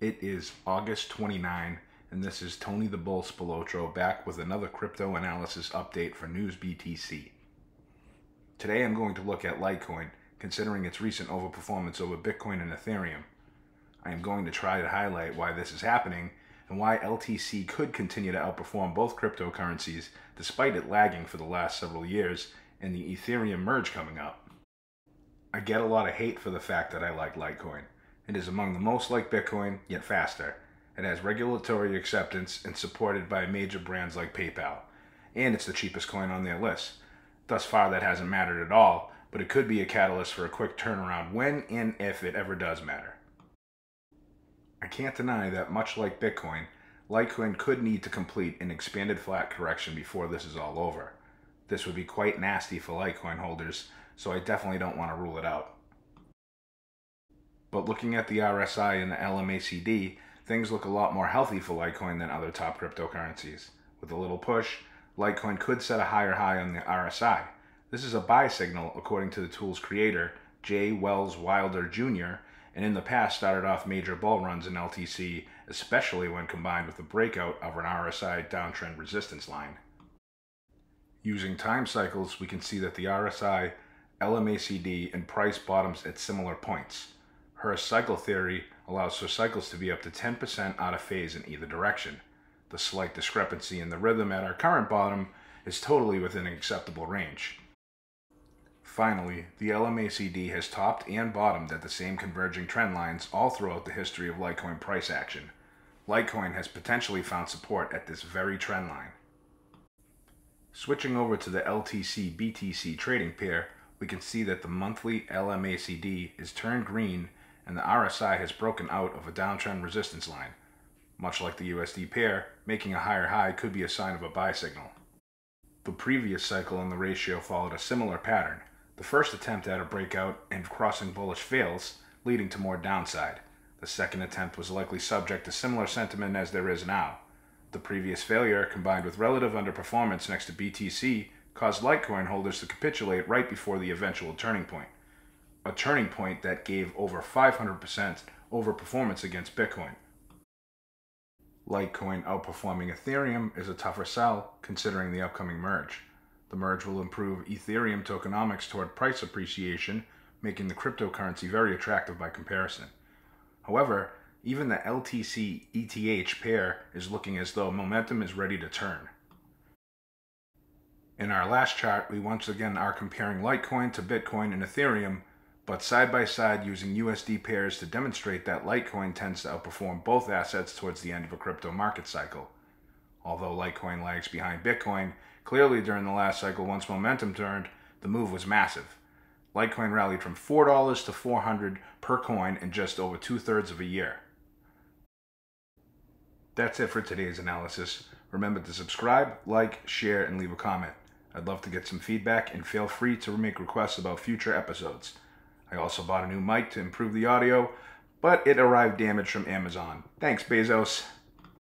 It is August 29, and this is Tony the Bull Spilotro back with another crypto analysis update for News BTC. Today I'm going to look at Litecoin, considering its recent overperformance over Bitcoin and Ethereum. I am going to try to highlight why this is happening and why LTC could continue to outperform both cryptocurrencies despite it lagging for the last several years and the Ethereum merge coming up. I get a lot of hate for the fact that I like Litecoin. It is among the most like Bitcoin, yet faster. It has regulatory acceptance and supported by major brands like PayPal. And it's the cheapest coin on their list. Thus far, that hasn't mattered at all, but it could be a catalyst for a quick turnaround when and if it ever does matter. I can't deny that, much like Bitcoin, Litecoin could need to complete an expanded flat correction before this is all over. This would be quite nasty for Litecoin holders, so I definitely don't want to rule it out. But looking at the RSI and the LMACD, things look a lot more healthy for Litecoin than other top cryptocurrencies. With a little push, Litecoin could set a higher high on the RSI. This is a buy signal according to the tool's creator, J. Welles Wilder Jr., and in the past started off major bull runs in LTC, especially when combined with the breakout of an RSI downtrend resistance line. Using time cycles, we can see that the RSI, LMACD, and price bottoms at similar points. Hurst cycle theory allows for cycles to be up to 10% out of phase in either direction. The slight discrepancy in the rhythm at our current bottom is totally within an acceptable range. Finally, the LMACD has topped and bottomed at the same converging trend lines all throughout the history of Litecoin price action. Litecoin has potentially found support at this very trend line. Switching over to the LTC BTC trading pair, we can see that the monthly LMACD is turned green and the RSI has broken out of a downtrend resistance line. Much like the USD pair, making a higher high could be a sign of a buy signal. The previous cycle in the ratio followed a similar pattern. The first attempt at a breakout and crossing bullish fails, leading to more downside. The second attempt was likely subject to similar sentiment as there is now. The previous failure, combined with relative underperformance next to BTC, caused Litecoin holders to capitulate right before the eventual turning point a turning point that gave over 500% overperformance against Bitcoin. Litecoin outperforming Ethereum is a tougher sell considering the upcoming merge. The merge will improve Ethereum tokenomics toward price appreciation, making the cryptocurrency very attractive by comparison. However, even the LTC ETH pair is looking as though momentum is ready to turn. In our last chart, we once again are comparing Litecoin to Bitcoin and Ethereum but side by side using USD pairs to demonstrate that Litecoin tends to outperform both assets towards the end of a crypto market cycle. Although Litecoin lags behind Bitcoin, clearly during the last cycle once momentum turned, the move was massive. Litecoin rallied from $4 to 400 per coin in just over two thirds of a year. That's it for today's analysis. Remember to subscribe, like, share, and leave a comment. I'd love to get some feedback and feel free to make requests about future episodes. I also bought a new mic to improve the audio, but it arrived damaged from Amazon. Thanks, Bezos.